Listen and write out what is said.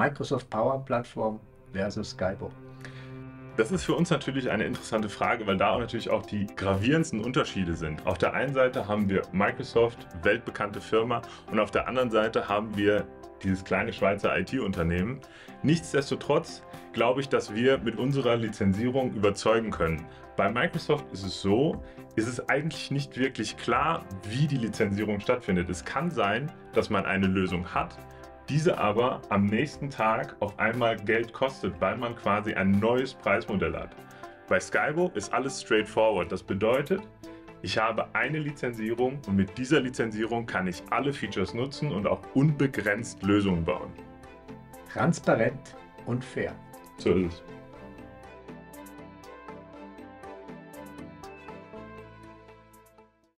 Microsoft Power Plattform versus Skybo? Das ist für uns natürlich eine interessante Frage, weil da auch natürlich auch die gravierendsten Unterschiede sind. Auf der einen Seite haben wir Microsoft, weltbekannte Firma, und auf der anderen Seite haben wir dieses kleine Schweizer IT-Unternehmen. Nichtsdestotrotz glaube ich, dass wir mit unserer Lizenzierung überzeugen können. Bei Microsoft ist es so, ist es eigentlich nicht wirklich klar, wie die Lizenzierung stattfindet. Es kann sein, dass man eine Lösung hat, diese aber am nächsten Tag auf einmal Geld kostet, weil man quasi ein neues Preismodell hat. Bei Skybo ist alles straightforward. Das bedeutet, ich habe eine Lizenzierung und mit dieser Lizenzierung kann ich alle Features nutzen und auch unbegrenzt Lösungen bauen. Transparent und fair. So ist es.